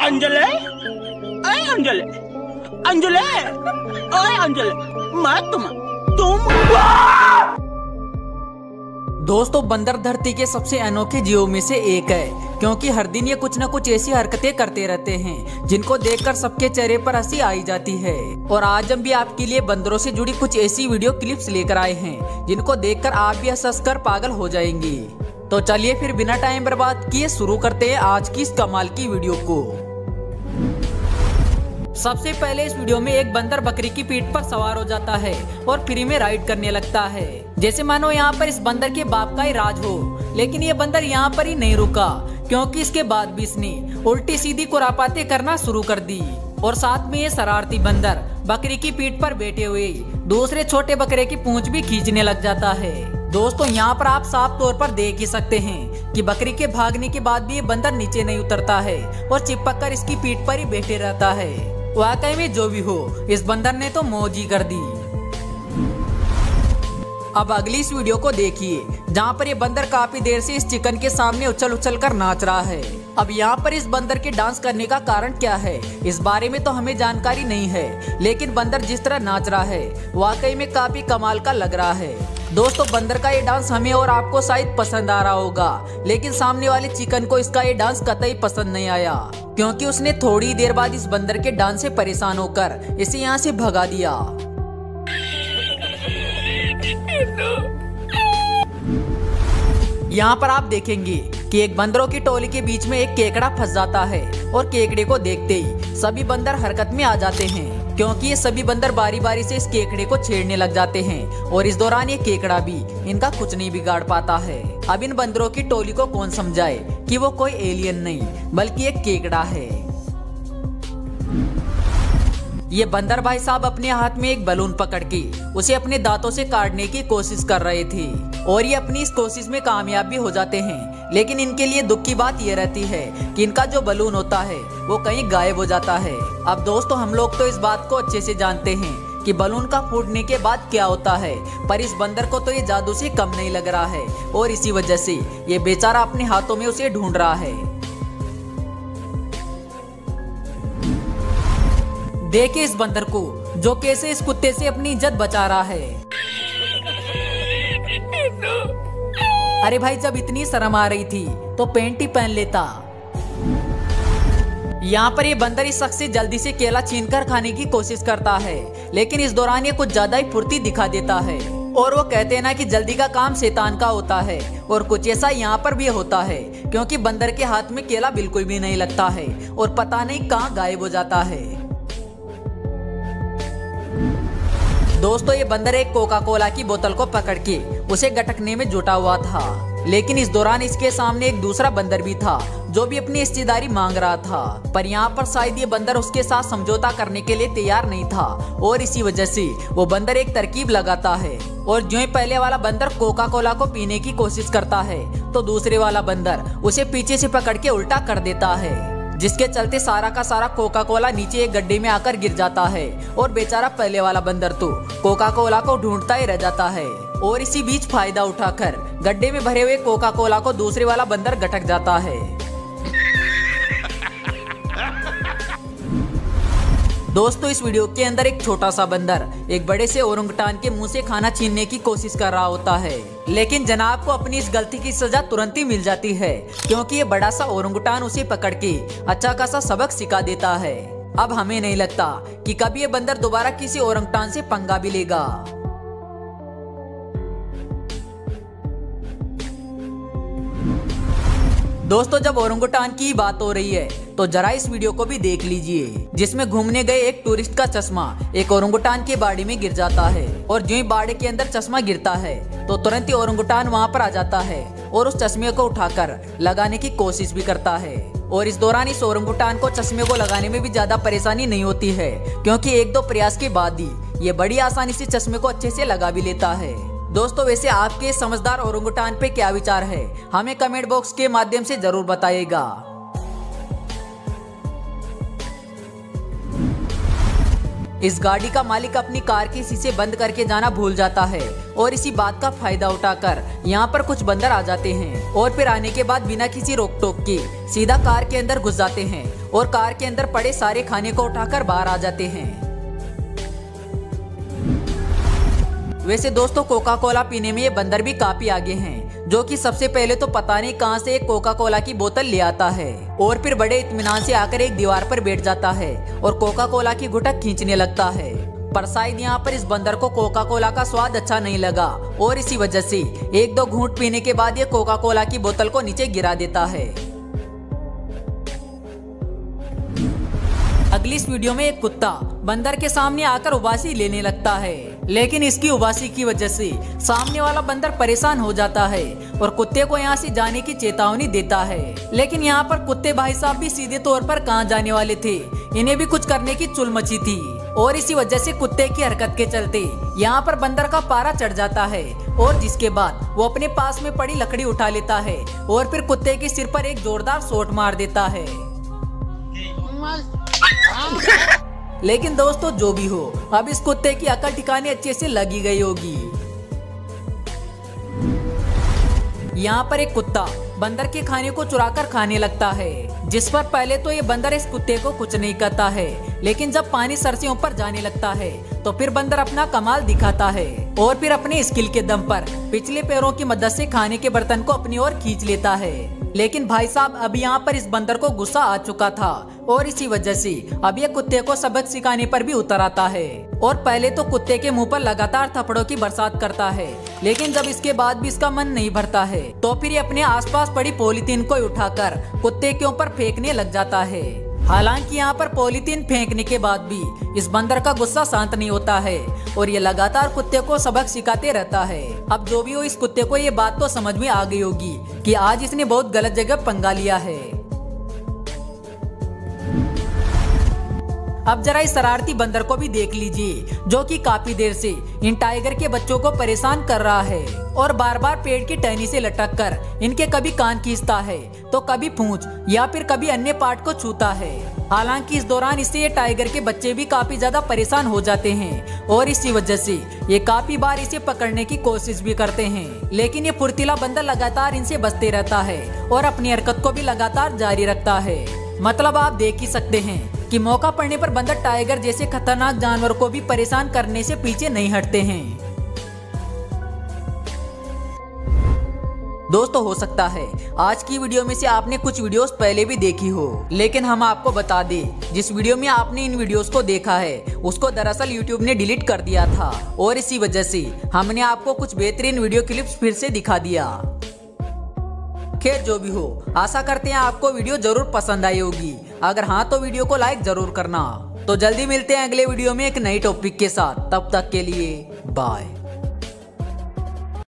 अंजले? अय अंजले अंजले अय अंजले मैं तुम तुम। दोस्तों, बंदर धरती के सबसे अनोखे जीवों में से एक है, क्योंकि हर दिन ये कुछ न कुछ ऐसी हरकतें करते रहते हैं, जिनको देखकर सबके चेहरे पर हँसी आई जाती है। और आज हम भी आपके लिए बंदरों से जुड़ी कुछ ऐसी वीडियो क्लिप्स लेकर आए हैं, जिनको देखकर आप भी हंस कर पागल हो जाएँगी। तो चलिए फिर बिना टाइम बर्बाद किए शुरू करते हैं आज की इस कमाल की वीडियो को। सबसे पहले इस वीडियो में एक बंदर बकरी की पीठ पर सवार हो जाता है और फ्री में राइड करने लगता है। जैसे मानो यहाँ पर इस बंदर के बाप का ही राज हो, लेकिन ये बंदर यहाँ पर ही नहीं रुका, क्योंकि इसके बाद भी इसने उल्टी सीधी कुरापाते करना शुरू कर दी। और साथ में ये शरारती बंदर बकरी की पीठ पर बैठे हुए दूसरे छोटे बकरे की पूंछ भी खींचने लग जाता है। दोस्तों, यहाँ पर आप साफ़ तौर पर देख ही सकते हैं कि बकरी के भागने के बाद भी ये बंदर नीचे नहीं उतरता है और चिपक कर इसकी पीठ पर ही बैठे रहता है। वाकई में जो भी हो, इस बंदर ने तो मौज कर दी। अब अगली इस वीडियो को देखिए, जहाँ पर ये बंदर काफ़ी देर से इस चिकन के सामने उछल उछल कर नाच रहा है। अब यहाँ पर इस बंदर के डांस करने का कारण क्या है, इस बारे में तो हमें जानकारी नहीं है, लेकिन बंदर जिस तरह नाच रहा है, वाकई में काफ़ी कमाल का लग रहा है। दोस्तों, बंदर का ये डांस हमें और आपको शायद पसंद आ रहा होगा, लेकिन सामने वाले चिकन को इसका ये डांस कतई पसंद नहीं आया, क्योंकि उसने थोड़ी देर बाद इस बंदर के डांस से परेशान होकर इसे यहाँ से भगा दिया। यहाँ पर आप देखेंगे कि एक बंदरों की टोली के बीच में एक केकड़ा फंस जाता है और केकड़े को देखते ही सभी बंदर हरकत में आ जाते हैं। क्योंकि ये सभी बंदर बारी बारी से इस केकड़े को छेड़ने लग जाते हैं और इस दौरान ये केकड़ा भी इनका कुछ नहीं बिगाड़ पाता है। अब इन बंदरों की टोली को कौन समझाए कि वो कोई एलियन नहीं, बल्कि एक केकड़ा है। ये बंदर भाई साहब अपने हाथ में एक बलून पकड़ के उसे अपने दांतों से काटने की कोशिश कर रहे थे और ये अपनी इस कोशिश में कामयाब भी हो जाते हैं। लेकिन इनके लिए दुख की बात ये रहती है कि इनका जो बलून होता है, वो कहीं गायब हो जाता है। अब दोस्तों, हम लोग तो इस बात को अच्छे से जानते हैं कि बलून का फूटने के बाद क्या होता है। पर इस बंदर को तो ये जादू से कम नहीं लग रहा है, और इसी वजह से ये बेचारा अपने हाथों में उसे ढूंढ रहा है। देखे इस बंदर को, जो कैसे इस कुत्ते से अपनी इज़्ज़त बचा रहा है। अरे भाई, जब इतनी शर्म आ रही थी तो पेंट ही पहन लेता। यहाँ पर ये बंदर इस शख्स से जल्दी से केला छीनकर खाने की कोशिश करता है, लेकिन इस दौरान ये कुछ ज़्यादा ही फुर्ती दिखा देता है। और वो कहते हैं ना कि जल्दी का काम शैतान का होता है, और कुछ ऐसा यहाँ पर भी होता है, क्योंकि बंदर के हाथ में केला बिल्कुल भी नहीं लगता है, और पता नहीं कहाँ गायब हो जाता है। दोस्तों, ये बंदर एक कोका कोला की बोतल को पकड़ के उसे गटकने में जुटा हुआ था, लेकिन इस दौरान इसके सामने एक दूसरा बंदर भी था जो भी अपनी हिस्सेदारी मांग रहा था। पर यहाँ पर शायद ये बंदर उसके साथ समझौता करने के लिए तैयार नहीं था। और इसी वजह से वो बंदर एक तरकीब लगाता है और जो ही पहले वाला बंदर कोका कोला को पीने की कोशिश करता है तो दूसरे वाला बंदर उसे पीछे से पकड़ के उल्टा कर देता है, जिसके चलते सारा का सारा कोका कोला नीचे एक गड्ढे में आकर गिर जाता है और बेचारा पहले वाला बंदर तो कोका कोला को ढूंढता ही रह जाता है। और इसी बीच फ़ायदा उठाकर गड्ढे में भरे हुए कोका कोला को दूसरे वाला बंदर गटक जाता है। दोस्तों, इस वीडियो के अंदर एक छोटा सा बंदर एक बड़े से औरंगटान के मुँह से खाना छीनने की कोशिश कर रहा होता है। लेकिन जनाब को अपनी इस गलती की सजा तुरंत ही मिल जाती है, क्योंकि ये बड़ा सा औरंगटान उसे पकड़ के अच्छा खासा सबक सिखा देता है। अब हमें नहीं लगता कि कभी ये बंदर दोबारा किसी औरंगटान से पंगा भी लेगा। दोस्तों, जब औरंगुटान की बात हो रही है तो जरा इस वीडियो को भी देख लीजिए, जिसमें घूमने गए एक टूरिस्ट का चश्मा एक औरंगुटान की बाड़ी में गिर जाता है और जो ही बाड़ी के अंदर चश्मा गिरता है तो तुरंत ही औरंगुटान वहाँ पर आ जाता है और उस चश्मे को उठाकर लगाने की कोशिश भी करता है। और इस दौरान इस औरंगुटान को चश्मे को लगाने में भी ज़्यादा परेशानी नहीं होती है, क्योंकि एक दो प्रयास के बाद ही ये बड़ी आसानी से चश्मे को अच्छे से लगा भी लेता है। दोस्तों, वैसे आपके समझदार औरंगुटान पे क्या विचार है? हमें कमेंट बॉक्स के माध्यम से ज़रूर बताइएगा। इस गाड़ी का मालिक अपनी कार के शीशे बंद करके जाना भूल जाता है और इसी बात का फ़ायदा उठाकर यहाँ पर कुछ बंदर आ जाते हैं और फिर आने के बाद बिना किसी रोक टोक के सीधा कार के अंदर घुस जाते हैं और कार के अंदर पड़े सारे खाने को उठाकर बाहर आ जाते हैं। वैसे दोस्तों कोका कोला पीने में ये बंदर भी काफ़ी आगे हैं, जो कि सबसे पहले तो पता नहीं कहाँ से एक कोका कोला की बोतल ले आता है, और फिर बड़े इतमान से आकर एक दीवार पर बैठ जाता है, और कोका कोला की घुटक खींचने लगता है। पर शायद यहाँ पर इस बंदर को कोका कोला का स्वाद अच्छा नहीं लगा, और इसी वजह से एक दो घूंट पीने के बाद ये कोका कोला की बोतल को नीचे गिरा देता है। अगली इस वीडियो में एक कुत्ता बंदर के सामने आकर उबासी लेने लगता है। लेकिन इसकी उबासी की वजह से सामने वाला बंदर परेशान हो जाता है और कुत्ते को यहाँ से जाने की चेतावनी देता है। लेकिन यहाँ पर कुत्ते भाई साहब भी सीधे तौर पर कहाँ जाने वाले थे? इन्हें भी कुछ करने की चुल मची थी। और इसी वजह से कुत्ते की हरकत के चलते यहाँ पर बंदर का पारा चढ़ जाता है और जिसके बाद वो अपने पास में पड़ी लकड़ी उठा लेता है और फिर कुत्ते के सिर पर एक जोरदार सोट मार देता है। लेकिन दोस्तों, जो भी हो, अब इस कुत्ते की अकल ठिकाने अच्छे से लगी गई होगी। यहाँ पर एक कुत्ता बंदर के खाने को चुराकर खाने लगता है, जिस पर पहले तो ये बंदर इस कुत्ते को कुछ नहीं करता है, लेकिन जब पानी सर से ऊपर जाने लगता है तो फिर बंदर अपना कमाल दिखाता है, और फिर अपने स्किल के दम पर पिछले पैरों की मदद से खाने के बर्तन को अपनी ओर खींच लेता है। लेकिन भाई साहब, अब यहाँ पर इस बंदर को गुस्सा आ चुका था और इसी वजह से अब ये कुत्ते को सबक सिखाने पर भी उतर आता है। और पहले तो कुत्ते के मुँह पर लगातार थप्पड़ों की बरसात करता है, लेकिन जब इसके बाद भी इसका मन नहीं भरता है तो फिर ये अपने आसपास पड़ी पॉलीथीन को उठाकर कुत्ते के ऊपर फेंकने लग जाता है। हालाँकि यहाँ पर पॉलीथीन फेंकने के बाद भी इस बंदर का गुस्सा शांत नहीं होता है और ये लगातार कुत्ते को सबक सिखाते रहता है। अब जो भी हो इस कुत्ते को ये बात तो समझ में आ गई होगी कि आज इसने बहुत गलत जगह पंगा लिया है। अब जरा इस शरारती बंदर को भी देख लीजिए, जो कि काफ़ी देर से इन टाइगर के बच्चों को परेशान कर रहा है और बार बार पेड़ की टहनी से लटक कर इनके कभी कान खींचता है तो कभी पूंछ या फिर कभी अन्य पार्ट को छूता है। हालाँकि इस दौरान इससे ये टाइगर के बच्चे भी काफ़ी ज़्यादा परेशान हो जाते हैं और इसी वजह से ये काफ़ी बार इसे पकड़ने की कोशिश भी करते हैं। लेकिन ये फुर्तीला बंदर लगातार इनसे बचते रहता है और अपनी हरकत को भी लगातार जारी रखता है। मतलब आप देख ही सकते हैं कि मौका पड़ने पर बंदर टाइगर जैसे खतरनाक जानवर को भी परेशान करने से पीछे नहीं हटते हैं। दोस्तों, हो सकता है आज की वीडियो में से आपने कुछ वीडियोस पहले भी देखी हो, लेकिन हम आपको बता दें, जिस वीडियो में आपने इन वीडियोस को देखा है, उसको दरअसल यूट्यूब ने डिलीट कर दिया था, और इसी वजह से हमने आपको कुछ बेहतरीन वीडियो क्लिप्स फिर से दिखा दिया। खैर जो भी हो, आशा करते हैं आपको वीडियो ज़रूर पसंद आई होगी। अगर हाँ तो वीडियो को लाइक ज़रूर करना। तो जल्दी मिलते हैं अगले वीडियो में एक नई टॉपिक के साथ। तब तक के लिए बाय